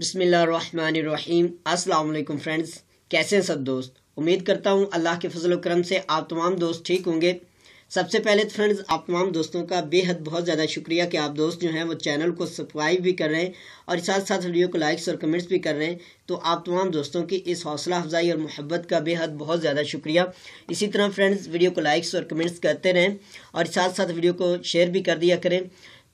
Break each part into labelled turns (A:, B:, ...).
A: बिसमीम अस्सलाम फ्रेंड्स, कैसे हैं सब दोस्त? उम्मीद करता हूँ अल्लाह के फजल करम से आप तमाम दोस्त ठीक होंगे। सबसे पहले तो फ्रेंड्स, आप तमाम दोस्तों का बेहद बहुत ज़्यादा शुक्रिया कि आप दोस्त जो हैं वो चैनल को सब्सक्राइब भी कर रहे हैं और साथ साथ वीडियो को लाइक्स और कमेंट्स भी कर रहे हैं। तो आप तमाम दोस्तों की इस हौसला, अफजाई और मोहब्बत का बेहद बहुत ज़्यादा शुक्रिया। इसी तरह फ्रेंड्स, वीडियो को लाइक्स और कमेंट्स करते रहें और साथ साथ वीडियो को शेयर भी कर दिया करें।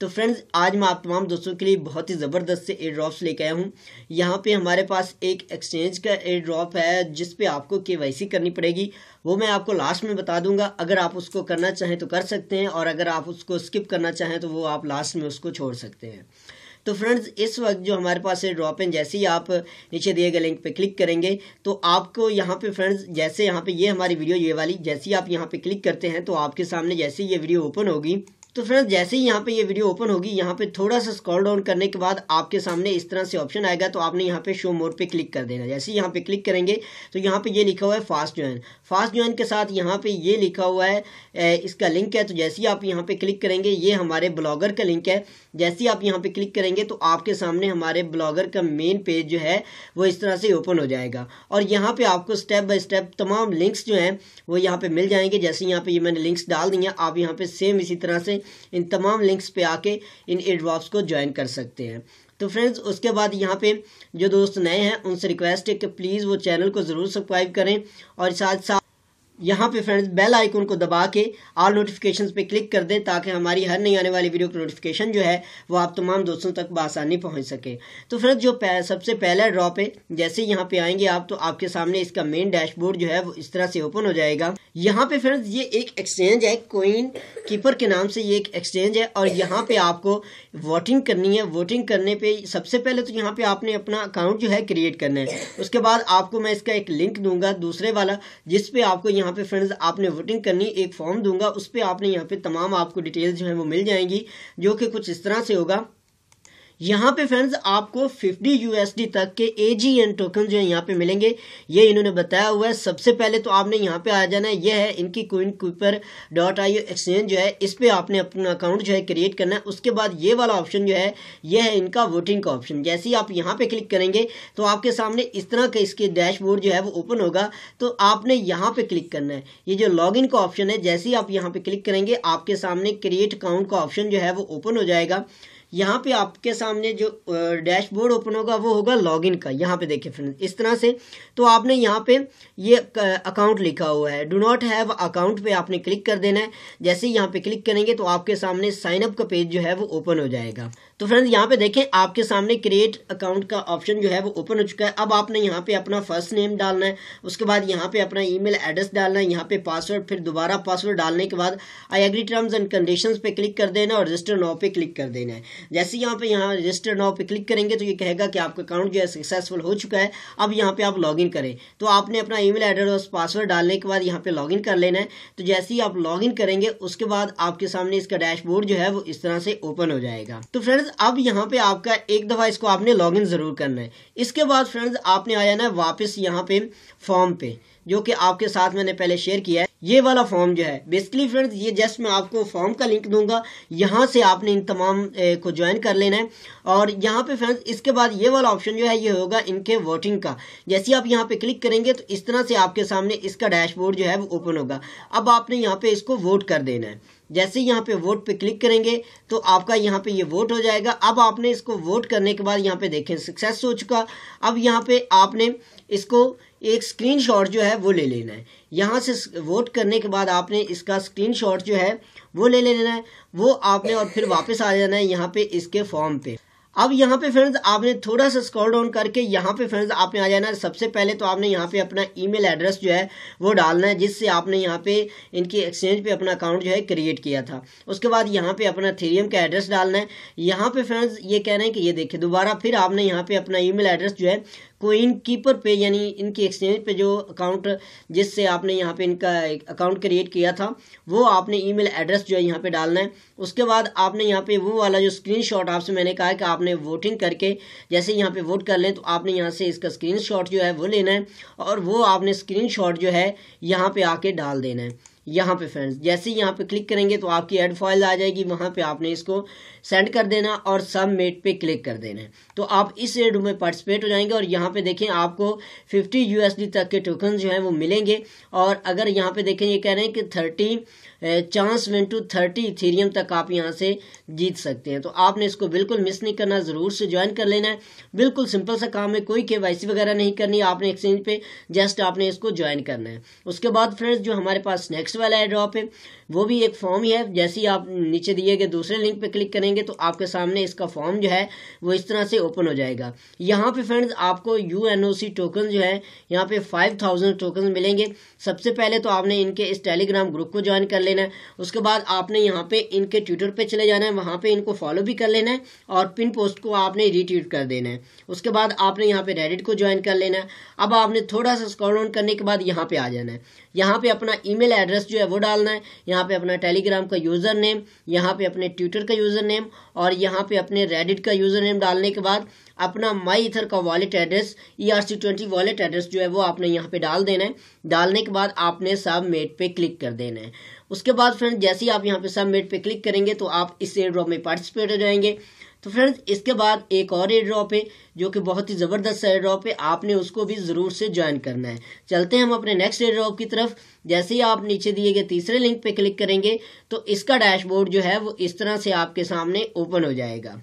A: तो फ्रेंड्स आज मैं आप तमाम दोस्तों के लिए बहुत ही ज़बरदस्त से एयर ड्रॉप्स लेके आया हूँ। यहाँ पे हमारे पास एक एक्सचेंज का एयर ड्रॉप है, जिस पे आपको केवाईसी करनी पड़ेगी। वो मैं आपको लास्ट में बता दूँगा। अगर आप उसको करना चाहें तो कर सकते हैं, और अगर आप उसको स्किप करना चाहें तो वो आप लास्ट में उसको छोड़ सकते हैं। तो फ्रेंड्स इस वक्त जो हमारे पास है ड्रॉप इन जैसे ही आप नीचे दिए गए लिंक पे क्लिक करेंगे तो आपको यहाँ पे फ्रेंड्स जैसे यहाँ पे ये हमारी वीडियो ये वाली, जैसे ही आप यहाँ पे क्लिक करते हैं तो आपके सामने जैसे ये वीडियो ओपन होगी तो फ्रेंड्स जैसे ही यहाँ पे ये वीडियो ओपन होगी यहाँ पे थोड़ा सा स्क्रॉल डाउन करने के बाद आपके सामने इस तरह से ऑप्शन आएगा तो आपने यहाँ पे शो मोड पे क्लिक कर देना जैसे ही यहाँ पे क्लिक करेंगे तो यहाँ पे ये लिखा हुआ है फास्ट ज्वाइन फास्ट ज्वाइन के साथ यहाँ पे ये लिखा हुआ है इसका लिंक है तो जैसे ही आप यहाँ पे क्लिक करेंगे ये हमारे ब्लॉगर का लिंक है जैसे ही आप यहाँ पे क्लिक करेंगे तो आपके सामने हमारे ब्लॉगर का मेन पेज जो है वो इस तरह से ओपन हो जाएगा और यहाँ पे आपको स्टेप बाय स्टेप तमाम लिंक्स जो हैं वो यहाँ पे मिल जाएँगे जैसे यहाँ पे ये मैंने लिंक्स डाल दिए आप यहाँ पे सेम इसी तरह से इन तमाम लिंक्स पे आके इन एडवाप्स को ज्वाइन कर सकते हैं। तो फ्रेंड्स उसके बाद यहाँ पे जो दोस्त नए हैं, उनसे रिक्वेस्ट है कि प्लीज़ वो चैनल को ज़रूर सब्सक्राइब करें और साथ साथ यहाँ पे फ्रेंड्स बेल आइकन को दबा के ऑल नोटिफिकेशंस पे क्लिक कर दें ताकि हमारी हर नई आने वाली वीडियो की नोटिफिकेशन जो है, वो आप तमाम दोस्तों तक बसानी पहुँच सके। तो फ्रेंड्स जो सबसे पहला ड्रॉप है जैसे यहाँ पे आएँगे आप तो आपके सामने इसका मेन डैशबोर्ड जो है, वो इस तरह से ओपन हो जाएगा। यहाँ पे फ्रेंड्स ये एक एक्सचेंज है कोइन कीपर के नाम से ये एक एक्सचेंज है और यहाँ पे आपको वोटिंग करनी है। वोटिंग करने पे सबसे पहले तो यहाँ पे आपने अपना अकाउंट जो है क्रिएट करना है। उसके बाद आपको मैं इसका एक लिंक दूँगा, दूसरे वाला जिसपे आपको यहाँ पे फ्रेंड्स आपने वोटिंग करनी, एक फॉर्म दूँगा, उस पर आपने यहाँ पे तमाम आपको डिटेल्स जो है वो मिल जाएँगी, जो कि कुछ इस तरह से होगा। यहाँ पे फ्रेंड्स आपको 50 यूएसडी तक के एजीएन टोकन जो है यहाँ पे मिलेंगे। ये इन्होंने बताया हुआ है। सबसे पहले तो आपने यहाँ पे आ जाना है। ये है इनकी क्विन क्विपर डॉट आई एक्सचेंज जो है। इस पे आपने अपना अकाउंट जो है क्रिएट करना है। उसके बाद ये वाला ऑप्शन जो है ये है इनका वोटिंग का ऑप्शन जैसे ही आप यहाँ पे क्लिक करेंगे तो आपके सामने इस तरह का इसके डैशबोर्ड जो है वो ओपन होगा। तो आपने यहाँ पे क्लिक करना है। ये जो लॉग का ऑप्शन है, जैसे ही आप यहाँ पे क्लिक करेंगे, आपके सामने क्रिएट अकाउंट का ऑप्शन जो है वो ओपन हो जाएगा। यहाँ पे आपके सामने जो डैशबोर्ड ओपन होगा, वो होगा लॉगिन का। यहाँ पे देखिए फ्रेंड्स इस तरह से। तो आपने यहाँ पे ये अकाउंट लिखा हुआ है। डू नॉट हैव अकाउंट पे आपने क्लिक कर देना है। जैसे यहाँ पे क्लिक करेंगे तो आपके सामने साइनअप का पेज जो है, वो ओपन हो जाएगा। तो फ्रेंड्स यहाँ पे देखें, आपके सामने क्रिएट अकाउंट का ऑप्शन जो है वो ओपन हो चुका है। अब आपने यहाँ पे अपना फ़र्स्ट नेम डालना है। उसके बाद यहाँ पे अपना ईमेल एड्रेस डालना है। यहाँ पे पासवर्ड फिर दोबारा पासवर्ड डालने के बाद I agree terms and conditions पे क्लिक कर देना और रजिस्टर नाव पे क्लिक कर देना है। जैसे यहाँ पे यहाँ रजिस्टर नाव पे क्लिक करेंगे तो ये कहेगा कि आपका अकाउंट जो है सक्सेसफुल हो चुका है। अब यहाँ पे आप लॉग करें। तो आपने अपना ई एड्रेस और पासवर्ड डालने के बाद यहाँ पे लॉग कर लेना है। तो जैसे ही आप लॉग करेंगे, उसके बाद आपके सामने इसका डैशबोर्ड जो है वो इस तरह से ओपन हो जाएगा। तो फ्रेंड्स फ्रेंड्स, अब यहाँ पे आपका एक दफ़ा इसको आपने लॉगिन ज़रूर करना है। इसके बाद फ्रेंड्स, आपने आया ना वापस यहाँ पे फॉर्म पे, जो कि आपके साथ मैंने पहले शेयर किया है। ये वाला फॉर्म जो है बेसिकली फ्रेंड्स, ये जस्ट मैं आपको फॉर्म का लिंक दूँगा। यहाँ से आपने इन तमाम को ज्वाइन कर लेना है। और यहाँ पे फ्रेंड्स, इसके बाद ये वाला ऑप्शन जो है, ये होगा इनके वोटिंग का। जैसे आप यहाँ पे क्लिक करेंगे तो इस तरह से आपके सामने इसका डैशबोर्ड जो है, वो ओपन होगा। अब आपने यहाँ पे इसको वोट कर देना है। जैसे ही यहाँ पे वोट पे क्लिक करेंगे तो आपका यहाँ पे ये यह वोट हो जाएगा। अब आपने इसको वोट करने के बाद यहाँ पे देखें सक्सेस हो चुका। अब यहाँ पे आपने इसको एक स्क्रीनशॉट जो है, वो ले लेना है। यहाँ से वोट करने के बाद आपने इसका स्क्रीनशॉट जो है, वो ले लेना है। वो आपने और फिर वापस आ जाना है यहाँ पे इसके फॉर्म पे। अब यहाँ पे फ्रेंड्स आपने थोड़ा सा स्क्रॉल डाउन करके यहाँ पे फ्रेंड्स आपने आ जाना है। सबसे पहले तो आपने यहाँ पे अपना ईमेल एड्रेस जो है, वो डालना है, जिससे आपने यहाँ पे इनके एक्सचेंज पे अपना अकाउंट जो है क्रिएट किया था। उसके बाद यहाँ पे अपना थीरियम का एड्रेस डालना है। यहाँ पे फ्रेंड्स ये कह रहे हैं कि ये देखिए, दोबारा फिर आपने यहाँ पे अपना ई एड्रेस जो है कोइन कीपर पे, यानी इनकी एक्सचेंज पे जो अकाउंट जिससे आपने यहाँ पे इनका अकाउंट क्रिएट किया था, वो आपने ईमेल एड्रेस जो है यहाँ पे डालना है। उसके बाद आपने यहाँ पे वो वाला जो स्क्रीनशॉट आपसे मैंने कहा है कि आपने वोटिंग करके, जैसे यहाँ पे वोट कर लें तो आपने यहाँ से इसका स्क्रीनशॉट जो है वो लेना है और वो आपने स्क्रीनशॉट जो है यहाँ पे आके डाल देना है। यहाँ पे फ्रेंड्स जैसे ही यहाँ पे क्लिक करेंगे तो आपकी एड फ़ाइल आ जाएगी, वहाँ पे आपने इसको सेंड कर देना और सबमिट पे क्लिक कर देना है। तो आप इस एड में पार्टिसिपेट हो जाएँगे और यहाँ पे देखें आपको 50 यूएसडी तक के टोकन जो है वो मिलेंगे। और अगर यहाँ पे देखें, ये कह रहे हैं कि 30 chance one two thirty ethereum तक आप यहाँ से जीत सकते हैं। तो आपने इसको बिल्कुल मिस नहीं करना, ज़रूर से ज्वाइन कर लेना है। बिल्कुल सिंपल सा काम है, कोई के वगैरह नहीं करनी, आपने एक्सचेंज पे जस्ट आपने इसको ज्वाइन करना है। उसके बाद फ्रेंड्स जो हमारे पास नेक्स्ट वाला एड्रॉप है, वो भी एक फॉर्म ही है। जैसे ही आप नीचे दिए गए दूसरे लिंक पे क्लिक करेंगे तो आपके सामने इसका फॉर्म जो है, वो इस तरह से ओपन हो जाएगा। यहाँ पे फ्रेंड्स आपको यू एन टोकन जो है, यहाँ पे फाइव टोकन मिलेंगे। सबसे पहले तो आपने इनके इस टेलीग्राम ग्रुप को ज्वाइन कर लेना है। उसके बाद आपने यहाँ पे इनके ट्विटर पे चले जाना है, वहाँ पे इनको फॉलो भी कर लेना है और पिन पोस्ट को आपने रीट्वीट कर देना है। उसके बाद आपने यहाँ पे रेडिट को ज्वाइन कर लेना है। अब आपने थोड़ा सा स्क्रॉल डाउन करने के बाद यहाँ पे आ जाना है। यहाँ पे अपना ईमेल एड्रेस जो है वो डालना है। यहाँ पे अपना टेलीग्राम का यूज़र नेम यहाँ पे अपने ट्विटर का यूज़र नेम और यहाँ पे अपने रेडिट का यूज़र नेम डालने के बाद अपना माई इथर का wallet address E R C twenty wallet address जो है वो आपने यहाँ पे डाल देना है। डालने के बाद आपने सब मेट पे क्लिक कर देना है। उसके बाद फ्रेंड, जैसे ही आप यहाँ पे सब मेट पे क्लिक करेंगे तो आप इस एयर ड्रॉप में पार्टिसिपेट हो जाएँगे। तो फ्रेंड्स इसके बाद एक और एयर ड्रॉप है, जो कि बहुत ही ज़बरदस्त एयर ड्रॉप है। आपने उसको भी ज़रूर से ज्वाइन करना है। चलते हैं हम अपने नेक्स्ट एयर ड्रॉप की तरफ़। जैसे ही आप नीचे दिए गए तीसरे लिंक पे क्लिक करेंगे तो इसका डैशबोर्ड जो है, वो इस तरह से आपके सामने ओपन हो जाएगा।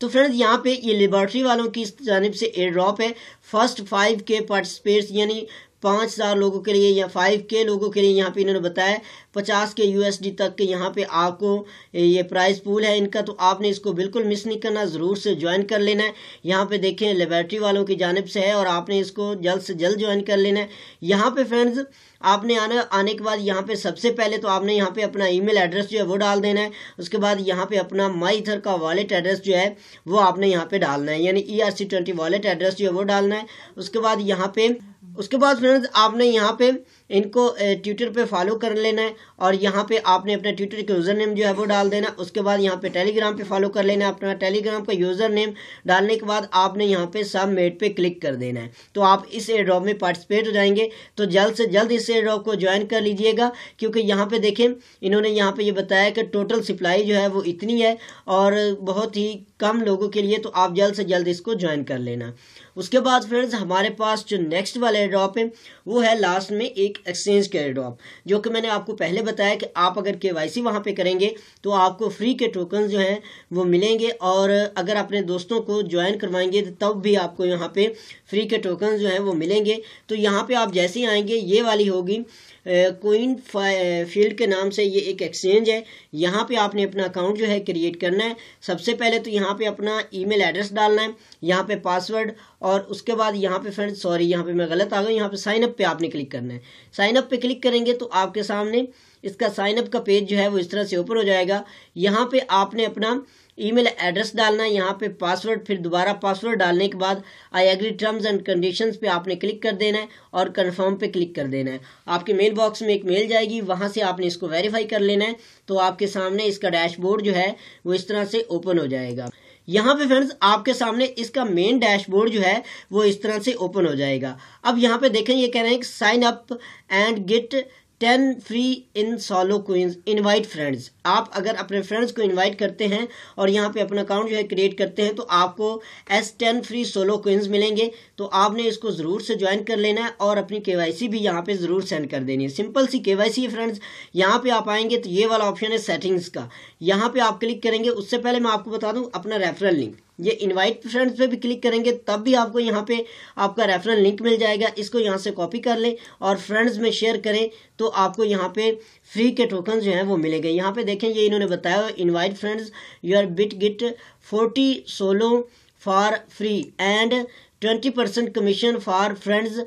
A: तो फ्रेंड्स यहाँ पे ये लेबॉर्ट्री वालों की जानब से एयर ड्रॉप है। फ़र्स्ट फाइव के पार्टिसिपेट्स यानी पाँच हज़ार लोगों के लिए या फाइव के लोगों के लिए यहाँ पे इन्होंने बताया। पचास के यूएसडी तक के यहाँ पे आपको ये प्राइस पूल है इनका तो आपने इसको बिल्कुल मिस नहीं करना, ज़रूर से ज्वाइन कर लेना है। यहाँ पे देखें लेबोरेटरी वालों की जानब से है और आपने इसको जल्द से जल्द ज्वाइन कर लेना है। यहाँ पे फ्रेंड्स आपने आना, आने के बाद यहाँ पे सबसे पहले तो आपने यहाँ पे अपना ईमेल एड्रेस जो है वो डाल देना है। उसके बाद यहाँ पे अपना माई इथर का वॉलेट एड्रेस जो है, वो आपने यहाँ पे डालना है। यानी E R C twenty wallet address जो है वो डालना है। उसके बाद यहाँ पे उसके बाद फ्रेंड्स, आपने यहाँ पे इनको ट्विटर पे फॉलो कर लेना है और यहाँ पे आपने अपने ट्विटर के यूज़र नेम जो है वो डाल देना उसके बाद यहाँ पे टेलीग्राम पे फॉलो कर लेना है अपना। टेलीग्राम का यूज़र नेम डालने के बाद आपने यहाँ पे सब मेट पे क्लिक कर देना है। तो आप इस ड्रॉप में पार्टिसिपेट हो जाएँगे। तो जल्द से जल्द इस ड्रॉप को ज्वाइन कर लीजिएगा, क्योंकि यहाँ पे देखें, इन्होंने यहाँ पे ये बताया कि टोटल सप्लाई जो है वो इतनी है और बहुत ही कम लोगों के लिए तो आप जल्द से जल्द इसको ज्वाइन कर लेना। उसके बाद फ्रेंड्स, हमारे पास जो नेक्स्ट वाला ड्रॉप है, वो है लास्ट में एक एक्सचेंज के ड्रॉप जो कि मैंने आपको पहले बताया कि आप अगर के वाई सी वहाँ पर करेंगे तो आपको फ्री के टोकन जो हैं, वो मिलेंगे और अगर अपने दोस्तों को ज्वाइन करवाएँगे तो तब भी आपको यहाँ पे फ्री के टोकन जो हैं, वो मिलेंगे। तो यहाँ पे आप जैसे ही आएँगे, ये वाली होगी कोइन फ़ील्ड के नाम से ये एक एक्सचेंज है। यहाँ पे आपने अपना अकाउंट जो है क्रिएट करना है। सबसे पहले तो यहाँ पे अपना ईमेल एड्रेस डालना है। यहाँ पे पासवर्ड और उसके बाद यहाँ पे फ्रेंड सॉरी यहाँ पे मैं गलत आ गया, यहाँ पे साइन अप पे आपने क्लिक करना है। साइन अप पे क्लिक करेंगे तो आपके सामने इसका साइन अप का पेज जो है वो इस तरह से ऊपर हो जाएगा। यहाँ पे आपने अपना ईमेल एड्रेस डालना है, यहाँ पे पासवर्ड फिर दोबारा पासवर्ड डालने के बाद I agree terms and conditions पे आपने क्लिक कर देना है और कन्फर्म पे क्लिक कर देना है। आपके मेल बॉक्स में एक मेल जाएगी, वहाँ से आपने इसको वेरीफाई कर लेना है तो आपके सामने इसका डैशबोर्ड जो है वो इस तरह से ओपन हो जाएगा। यहाँ पे फ्रेंड्स आपके सामने इसका मेन डैशबोर्ड जो है, वो इस तरह से ओपन हो जाएगा। अब यहाँ पे देखें, ये कह रहे हैं कि sign up and get ten free in solo coins invite friends आप अगर अपने फ्रेंड्स को इनवाइट करते हैं और यहाँ पे अपना अकाउंट जो है क्रिएट करते हैं तो आपको S ten free solo coins मिलेंगे। तो आपने इसको ज़रूर से ज्वाइन कर लेना है और अपनी के भी यहाँ पे ज़रूर सेंड कर देनी है। सिंपल सी के है फ्रेंड्स यहाँ पे आप आएँगे तो ये वाला ऑप्शन है सेटिंग्स का। यहाँ पर आप क्लिक करेंगे, उससे पहले मैं आपको बता दूँ अपना रेफरल लिंक ये इनवाइट फ्रेंड्स पे भी क्लिक करेंगे, तब भी आपको यहाँ पे आपका रेफरल लिंक मिल जाएगा। इसको यहाँ से कॉपी कर लें और फ्रेंड्स में शेयर करें तो आपको यहाँ पे फ्री के टोकन जो हैं वो मिलेंगे। यहाँ पे देखें, ये इन्होंने बताया invite friends you are Bitget forty solo for free and twenty percent commission for friends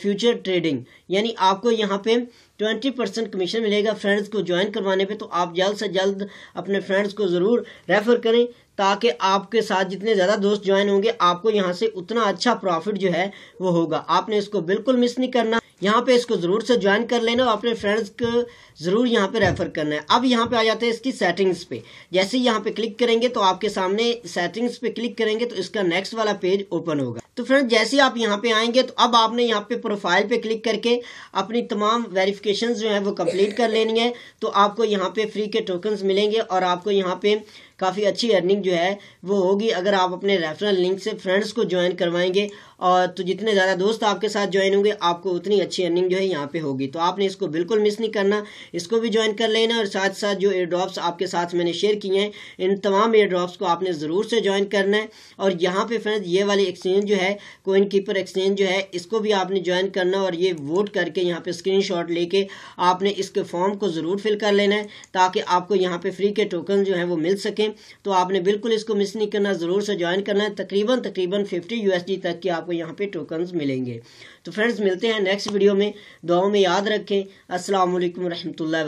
A: future trading. यानी आपको यहाँ पे ट्वेंटी परसेंट कमीशन मिलेगा फ्रेंड्स को ज्वाइन करवाने पे तो आप जल्द से जल्द अपने फ्रेंड्स को ज़रूर रेफ़र करें, ताकि आपके साथ जितने ज़्यादा दोस्त ज्वाइन होंगे, आपको यहाँ से उतना अच्छा प्रॉफिट जो है वो होगा। आपने इसको बिल्कुल मिस नहीं करना। यहाँ पे इसको ज़रूर से ज्वाइन कर लेना और अपने फ्रेंड्स को ज़रूर यहाँ पे रेफर करना है। अब यहाँ पे आ जाते हैं इसकी सेटिंग्स पे। जैसे ही यहाँ पे क्लिक करेंगे तो आपके सामने सेटिंग्स पे क्लिक करेंगे तो इसका नेक्स्ट वाला पेज ओपन होगा। तो फ्रेंड जैसे ही आप यहाँ पे आएँगे तो अब आपने यहाँ पे प्रोफ़ाइल पे क्लिक करके अपनी तमाम वेरिफिकेशन जो है वो कंप्लीट कर लेनी है। तो आपको यहाँ पे फ्री के टोकन मिलेंगे और आपको यहाँ पे काफ़ी अच्छी अर्निंग जो है, वो होगी। अगर आप अपने रेफरल लिंक से फ्रेंड्स को ज्वाइन करवाएँगे और तो जितने ज़्यादा दोस्त आपके साथ ज्वाइन होंगे, आपको उतनी अच्छी अर्निंग जो है यहाँ पे होगी। तो आपने इसको बिल्कुल मिस नहीं करना। इसको भी ज्वाइन कर लेना और साथ साथ जो एयर ड्रॉप्स आपके साथ मैंने शेयर किए हैं, इन तमाम एयर ड्रॉप्स को आपने ज़रूर से ज्वाइन करना है। और यहाँ पे फ्रेंड्स ये वाली एक्सचेंज जो है कोइन कीपर एक्सचेंज जो है, इसको भी आपने ज्वाइन करना और ये वोट करके यहाँ पे स्क्रीन लेके आपने इसके फॉर्म को ज़रूर फिल कर लेना है, ताकि आपको यहाँ पे फ्री के टोकन जो है, वो मिल सकें। तो आपने बिल्कुल इसको मिस नहीं करना, ज़रूर से ज्वाइन करना है। तकरीबन तकरीबन फिफ्टी यूएसडी तक के आपको यहाँ पे टोकन मिलेंगे। तो फ्रेंड्स मिलते हैं नेक्स्ट वीडियो में। दुआओं में याद रखें। असलकम वरहमल रहमतुल्लाहि